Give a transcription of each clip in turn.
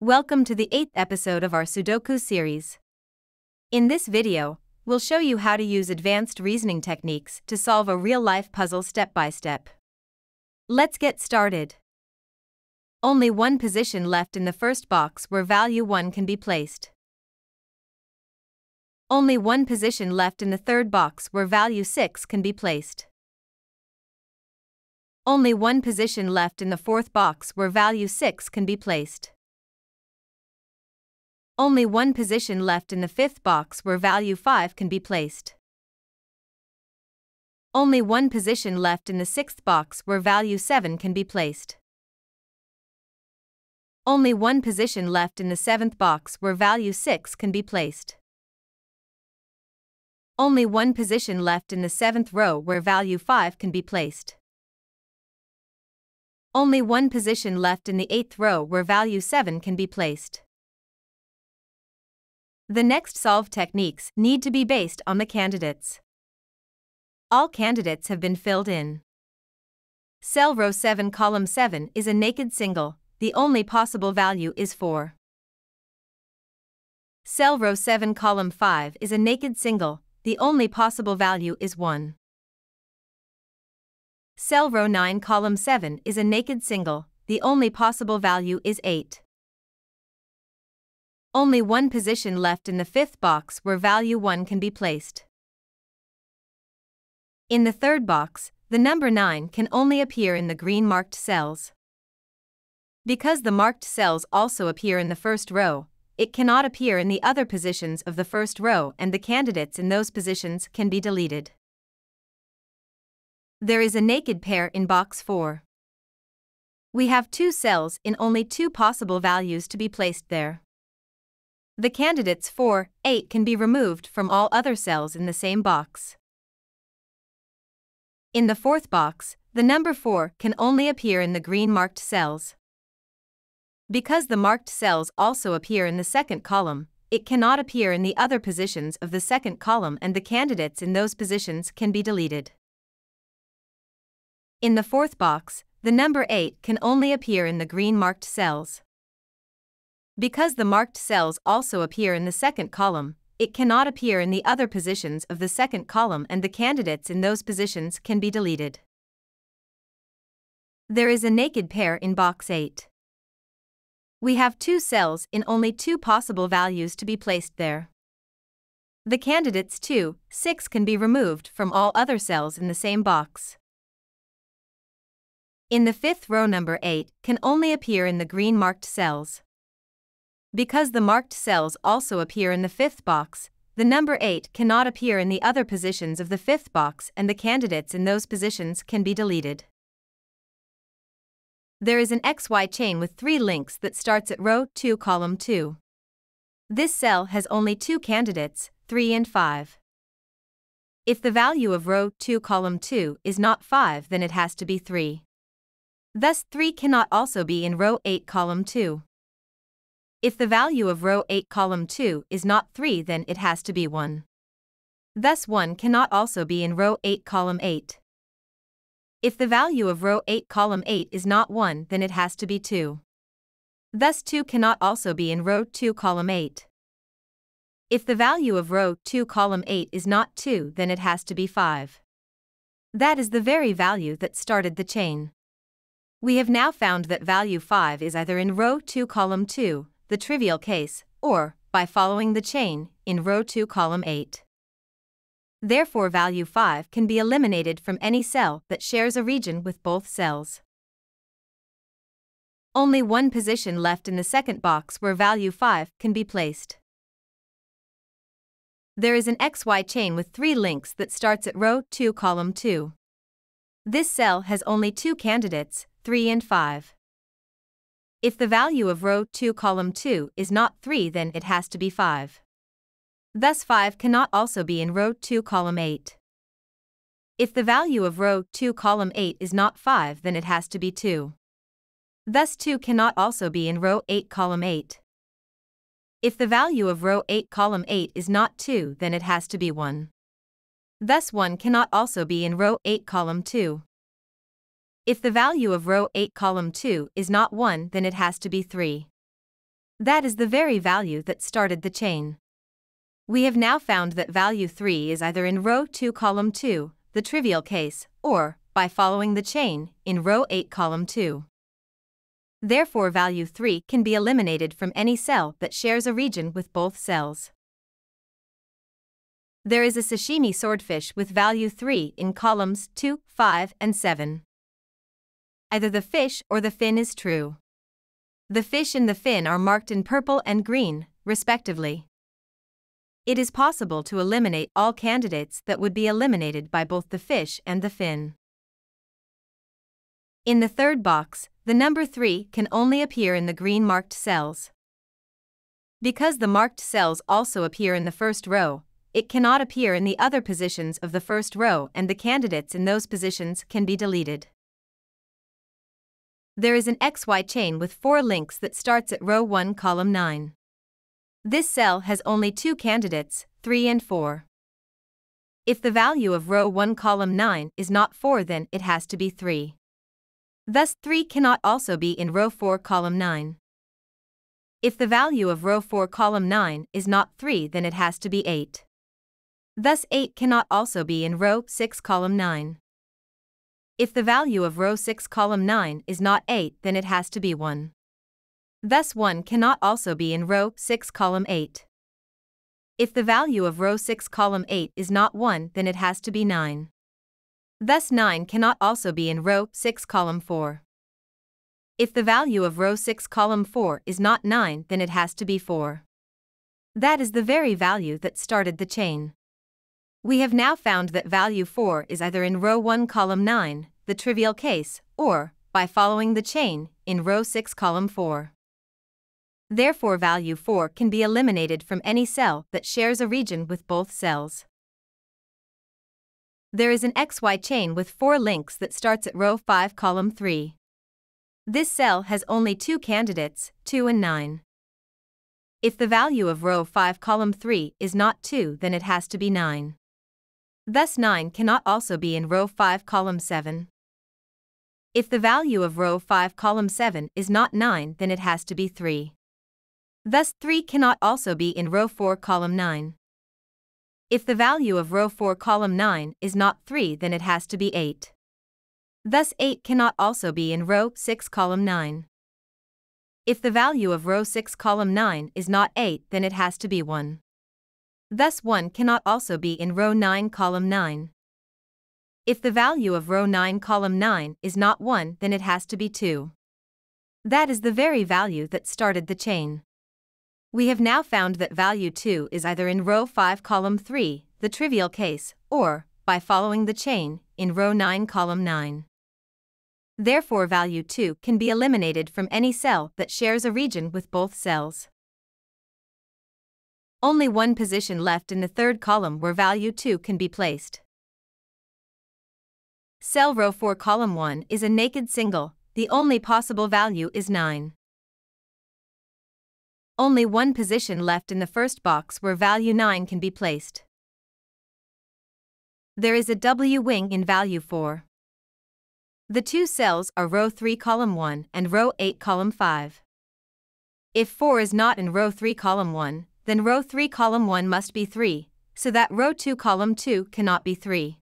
Welcome to the eighth episode of our Sudoku series. In this video, we'll show you how to use advanced reasoning techniques to solve a real-life puzzle step by step. Let's get started. Only one position left in the first box where value 1 can be placed. Only one position left in the third box where value 6 can be placed. Only one position left in the fourth box where value 6 can be placed. Only one position left in the fifth box where value 5 can be placed. Only one position left in the sixth box where value 7 can be placed. Only one position left in the seventh box where value 6 can be placed. Only one position left in the seventh row where value 5 can be placed. Only one position left in the eighth row where value 7 can be placed. The next solve techniques need to be based on the candidates. All candidates have been filled in. Cell row 7 column 7 is a naked single, the only possible value is 4. Cell row 7 column 5 is a naked single, the only possible value is 1. Cell row 9 column 7 is a naked single, the only possible value is 8. Only one position left in the fifth box where value 1 can be placed. In the third box, the number 9 can only appear in the green marked cells. Because the marked cells also appear in the first row, it cannot appear in the other positions of the first row and the candidates in those positions can be deleted. There is a naked pair in box 4. We have two cells in only two possible values to be placed there. The candidates for 8 can be removed from all other cells in the same box. In the fourth box, the number 4 can only appear in the green marked cells. Because the marked cells also appear in the second column, it cannot appear in the other positions of the second column and the candidates in those positions can be deleted. In the fourth box, the number 8 can only appear in the green marked cells. Because the marked cells also appear in the second column, it cannot appear in the other positions of the second column and the candidates in those positions can be deleted. There is a naked pair in box 8. We have two cells in only two possible values to be placed there. The candidates 2, 6 can be removed from all other cells in the same box. In the fifth row number 8 can only appear in the green marked cells. Because the marked cells also appear in the fifth box, the number 8 cannot appear in the other positions of the fifth box and the candidates in those positions can be deleted. There is an XY chain with three links that starts at row 2 column 2. This cell has only two candidates, 3 and 5. If the value of row 2 column 2 is not 5 then it has to be 3. Thus 3 cannot also be in row 8 column 2. If the value of row 8 column 2 is not 3 then it has to be 1. Thus 1 cannot also be in row 8 column 8. If the value of row 8 column 8 is not 1 then it has to be 2. Thus 2 cannot also be in row 2 column 8. If the value of row 2 column 8 is not 2 then it has to be 5. That is the very value that started the chain. We have now found that value 5 is either in row 2 column 2 the trivial case, or, by following the chain, in row 2 column 8. Therefore value 5 can be eliminated from any cell that shares a region with both cells. Only one position left in the second box where value 5 can be placed. There is an XY chain with three links that starts at row 2 column 2. This cell has only two candidates, 3 and 5. If the value of row 2 column 2 is not 3 then it has to be 5. Thus 5 cannot also be in row 2 column 8. If the value of row 2 column 8 is not 5 then it has to be 2. Thus 2 cannot also be in row 8 column 8. If the value of row 8 column 8 is not 2 then it has to be 1. Thus 1 cannot also be in row 8 column 2. If the value of row 8 column 2 is not 1 then it has to be 3. That is the very value that started the chain. We have now found that value 3 is either in row 2 column 2, the trivial case, or, by following the chain, in row 8 column 2. Therefore value 3 can be eliminated from any cell that shares a region with both cells. There is a sashimi swordfish with value 3 in columns 2, 5, and 7. Either the fish or the fin is true. The fish and the fin are marked in purple and green, respectively. It is possible to eliminate all candidates that would be eliminated by both the fish and the fin. In the third box, the number 3 can only appear in the green marked cells. Because the marked cells also appear in the first row, it cannot appear in the other positions of the first row and the candidates in those positions can be deleted. There is an XY chain with four links that starts at row 1 column 9. This cell has only two candidates, 3 and 4. If the value of row 1 column 9 is not 4 then it has to be 3. Thus 3 cannot also be in row 4 column 9. If the value of row 4 column 9 is not 3 then it has to be 8. Thus 8 cannot also be in row 6 column 9. If the value of row 6 column 9 is not 8 then it has to be 1. Thus 1 cannot also be in row 6 column 8. If the value of row 6 column 8 is not 1 then it has to be 9. Thus 9 cannot also be in row 6 column 4. If the value of row 6 column 4 is not 9 then it has to be 4. That is the very value that started the chain. We have now found that value 4 is either in row 1 column 9, the trivial case, or, by following the chain, in row 6 column 4. Therefore value 4 can be eliminated from any cell that shares a region with both cells. There is an XY chain with four links that starts at row 5 column 3. This cell has only two candidates, 2 and 9. If the value of row 5 column 3 is not 2 then it has to be 9. Thus 9 cannot also be in row 5 column 7. If the value of row 5 column 7 is not 9 then it has to be 3. Thus 3 cannot also be in row 4 column 9. If the value of row 4 column 9 is not 3 then it has to be 8. Thus 8 cannot also be in row 6 column 9. If the value of row 6 column 9 is not 8 then it has to be 1. Thus 1 cannot also be in row 9 column 9. If the value of row 9 column 9 is not 1 then it has to be 2. That is the very value that started the chain. We have now found that value 2 is either in row 5 column 3, the trivial case, or, by following the chain, in row 9 column 9. Therefore value 2 can be eliminated from any cell that shares a region with both cells. Only one position left in the third column where value 2 can be placed. Cell row 4 column 1 is a naked single, the only possible value is 9 only one position left in the first box where value 9 can be placed. There is a W wing in value 4. The two cells are row 3 column 1 and row 8 column 5. If 4 is not in row 3 column 1, then row 3 column 1 must be 3, so that row 2 column 2 cannot be 3.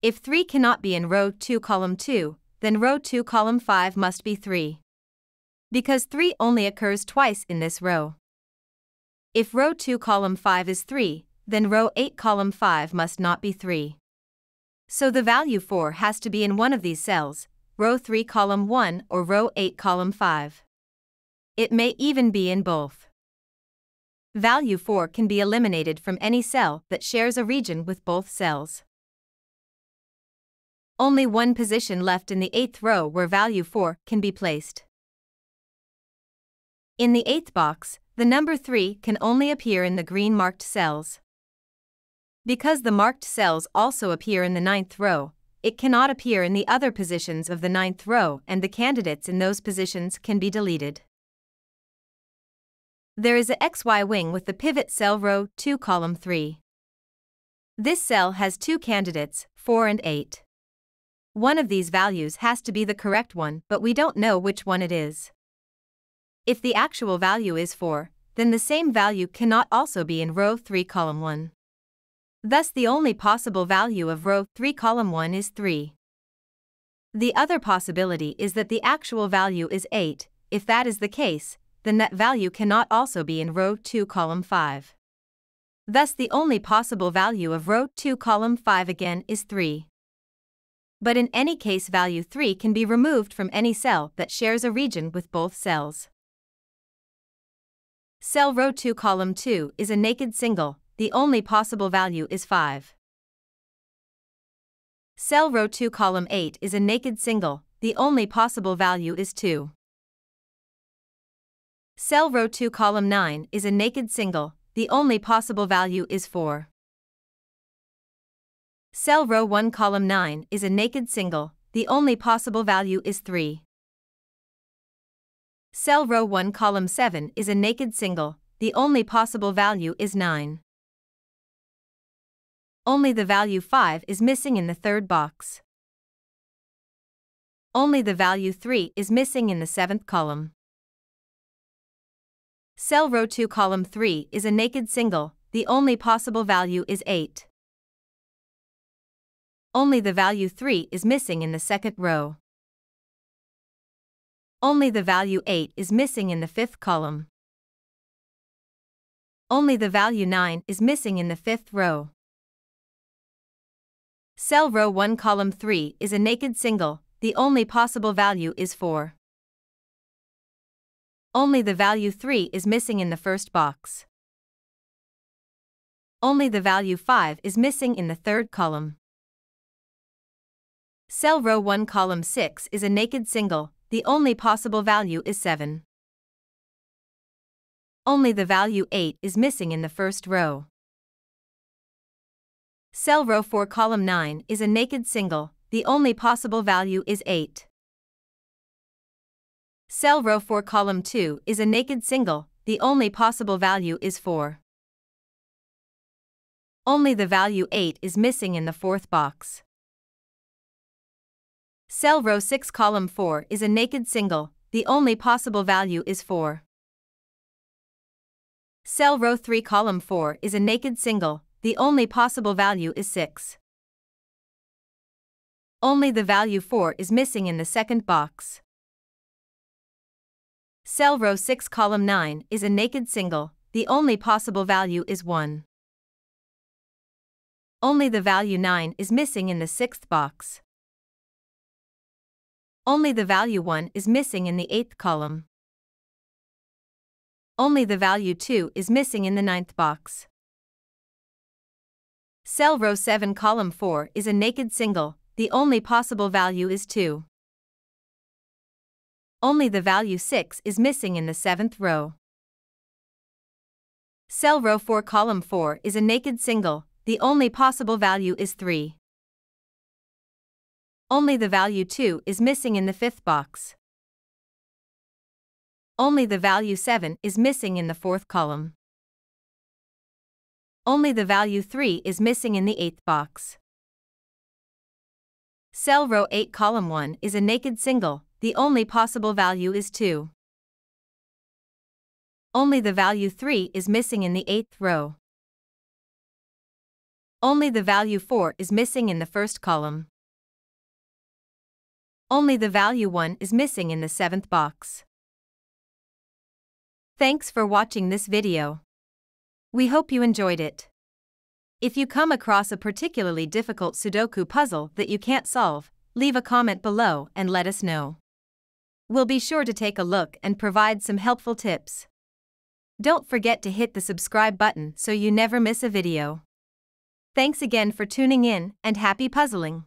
If 3 cannot be in row 2 column 2, then row 2 column 5 must be 3 because 3 only occurs twice in this row. If row 2 column 5 is 3, then row 8 column 5 must not be 3. So the value 4 has to be in one of these cells, row 3 column 1 or row 8 column 5. It may even be in both. Value 4 can be eliminated from any cell that shares a region with both cells. Only one position left in the eighth row where value 4 can be placed. In the eighth box, the number 3 can only appear in the green marked cells. Because the marked cells also appear in the ninth row, it cannot appear in the other positions of the ninth row and the candidates in those positions can be deleted. There is a XY wing with the pivot cell row 2 column 3. This cell has two candidates, 4 and 8. One of these values has to be the correct one but we don't know which one it is. If the actual value is 4, then the same value cannot also be in row 3 column 1. Thus the only possible value of row 3 column 1 is 3. The other possibility is that the actual value is 8, if that is the case, then that value cannot also be in row 2 column 5. Thus the only possible value of row 2 column 5 again is 3. But in any case value 3 can be removed from any cell that shares a region with both cells. Cell row 2 column 2 is a naked single, the only possible value is 5. Cell row 2 column 8 is a naked single, the only possible value is 2. Cell row 2 column 9 is a naked single, the only possible value is 4. Cell row 1 column 9 is a naked single, the only possible value is 3. Cell row 1 column 7 is a naked single, the only possible value is 9. Only the value 5 is missing in the third box. Only the value 3 is missing in the seventh column. Cell row 2 column 3 is a naked single, the only possible value is 8. Only the value 3 is missing in the second row. Only the value 8 is missing in the fifth column. Only the value 9 is missing in the fifth row. Cell row 1 column 3 is a naked single, the only possible value is 4. Only the value 3 is missing in the first box. Only the value 5 is missing in the third column. Cell row 1 column 6 is a naked single, the only possible value is 7. Only the value 8 is missing in the first row. Cell row 4 column 9 is a naked single, the only possible value is 8. Cell row 4 column 2 is a naked single, the only possible value is 4. Only the value 8 is missing in the fourth box. Cell row 6 column 4 is a naked single, the only possible value is 4. Cell row 3 column 4 is a naked single, the only possible value is 6. Only the value 4 is missing in the second box. Cell row 6 column 9 is a naked single, the only possible value is 1. Only the value 9 is missing in the sixth box. Only the value 1 is missing in the 8th column. Only the value 2 is missing in the ninth box. Cell row 7 column 4 is a naked single, the only possible value is 2. Only the value 6 is missing in the 7th row. Cell row 4 column 4 is a naked single, the only possible value is 3. Only the value 2 is missing in the fifth box. Only the value 7 is missing in the fourth column. Only the value 3 is missing in the eighth box. Cell row 8 column 1 is a naked single, the only possible value is 2. Only the value 3 is missing in the eighth row. Only the value 4 is missing in the first column. Only the value 1 is missing in the seventh box. Thanks for watching this video. We hope you enjoyed it. If you come across a particularly difficult Sudoku puzzle that you can't solve, leave a comment below and let us know. We'll be sure to take a look and provide some helpful tips. Don't forget to hit the subscribe button so you never miss a video. Thanks again for tuning in and happy puzzling!